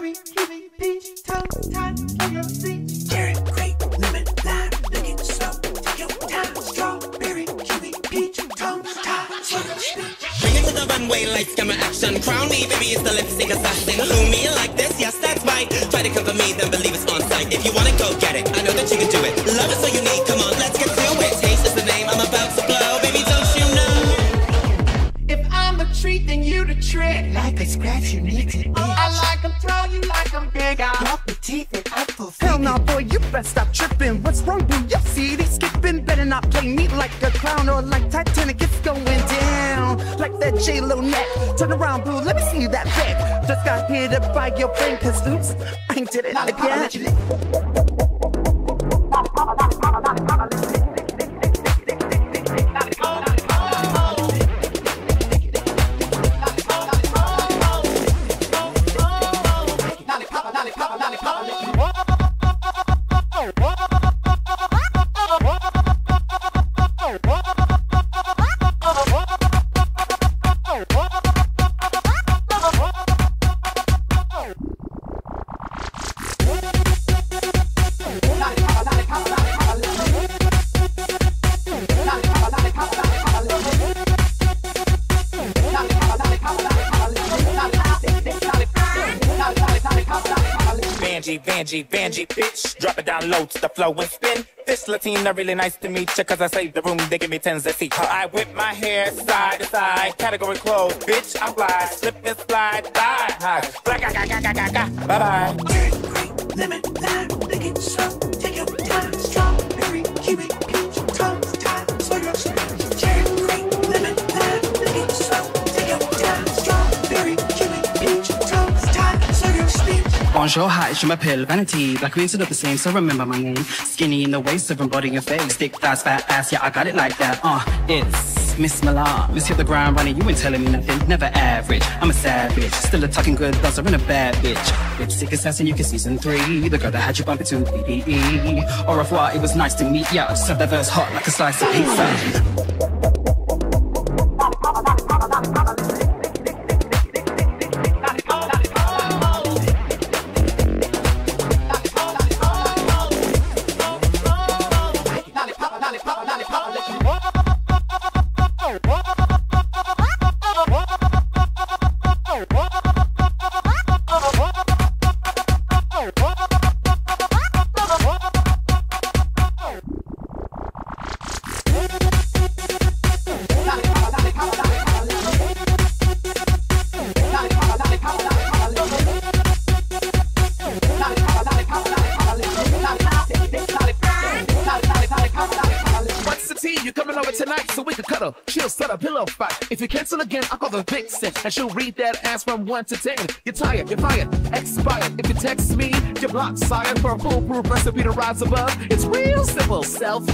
strawberry, kiwi, peach, toast, time, mango, sweet. Cherry, grape, lemon, lime, lick it slow, take your time. Strawberry, kiwi, peach, toast, time, sugar, sweet. Bring it to the runway, lights, camera, action. Crown me, baby, it's the lip sync assassin. Who me like this? Yes, that's right. Try to come for me, then believe it's on sight. If you wanna go get it, I know that you can do it. Teeth and apple Hell nah, boy, you better stop tripping. What's wrong, boo? Your CD skipping. Better not play me like a clown or like Titanic. It's going down like that J Lo neck. Turn around, boo. Let me see that back. Just got hit up by your friend, cause oops, I ain't did it again. Vanjie, Vanjie, Vanjie, bitch. Drop it down low to the flow and spin. This Latina really nice to meet ya, cause I save the room, they give me tens of feet. I whip my hair side to side, category closed, bitch, I'm fly. Slip and slide, thigh high. Blah, ga, ga, ga, ga, ga. Bye bye. Lemon, Bonjour, hi, je m'appelle Vanity. Black queens not the same, so remember my name. Skinny in the waist, different body and face. Thick thighs, fat ass, yeah, I got it like that. Uh, it's Miss Milan. Let's hit the ground running, you ain't telling me nothing. Never average, I'm a savage. Still a talking good buzzer and a bad bitch. Lip sync assassin, UK season three. The girl that had you bumping to BDE. Au revoir, it was nice to meet ya. Serve that verse hot like a slice of pizza. She'll start a pillow fight. If you cancel again, I'll call the vixen. And she'll read that ass from 1 to 10. You're tired, you're fired, expired. If you text me, you're blocked, sired. For a foolproof recipe to rise above, it's real simple self